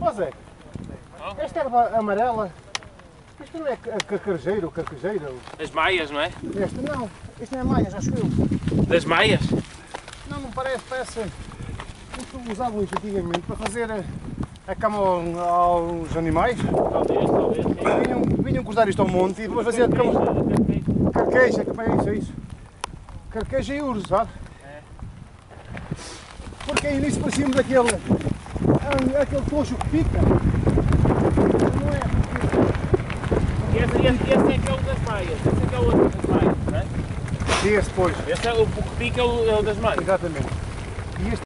Ó Zé, esta erva amarela, isto não é ca- cacarejeiro ou carquejeiro? As maias, não é? Este não, isto não é maias, acho eu. Das maias? Não, não parece, parece. Isto usavam isto antigamente para fazer a, a cama ao- aos animais. Talvez, talvez. Vinham, vinham cruzar isto ao monte e depois faziam a cama. Carqueja, que é isso, é isso. Carqueja e urso, sabe? Porque aí nisso parecíamos daquele. ah, aquele tocho que pica. Não é? Esse, esse, esse é que é o das maias. Esse é é o outro das maias, não é? Esse depois. Esse é o, o que pica é o, é o das maias. Exatamente.